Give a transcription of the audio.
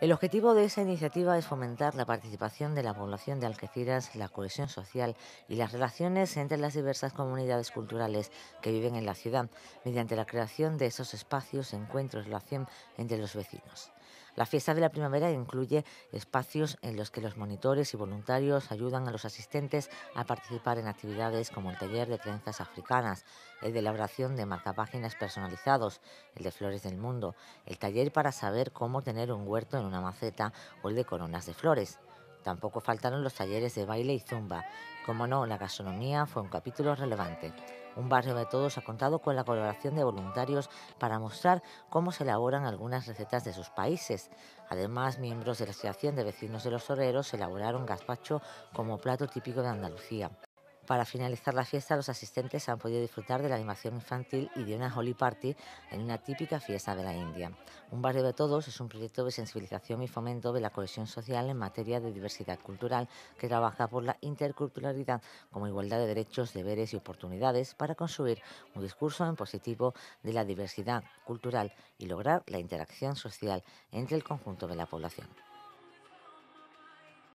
El objetivo de esa iniciativa es fomentar la participación de la población de Algeciras, la cohesión social y las relaciones entre las diversas comunidades culturales que viven en la ciudad, mediante la creación de esos espacios, encuentros relación entre los vecinos. La fiesta de la primavera incluye espacios en los que los monitores y voluntarios ayudan a los asistentes a participar en actividades como el taller de trenzas africanas, el de elaboración de marcapáginas personalizados, el de flores del mundo, el taller para saber cómo tener un huerto en una maceta o el de coronas de flores. Tampoco faltaron los talleres de baile y zumba. Como no, la gastronomía fue un capítulo relevante. Un barrio de todos ha contado con la colaboración de voluntarios para mostrar cómo se elaboran algunas recetas de sus países. Además, miembros de la Asociación de Vecinos de los Toreros elaboraron gazpacho como plato típico de Andalucía. Para finalizar la fiesta, los asistentes han podido disfrutar de la animación infantil y de una Holy Party en una típica fiesta de la India. Un barrio de todos es un proyecto de sensibilización y fomento de la cohesión social en materia de diversidad cultural que trabaja por la interculturalidad como igualdad de derechos, deberes y oportunidades para construir un discurso en positivo de la diversidad cultural y lograr la interacción social entre el conjunto de la población.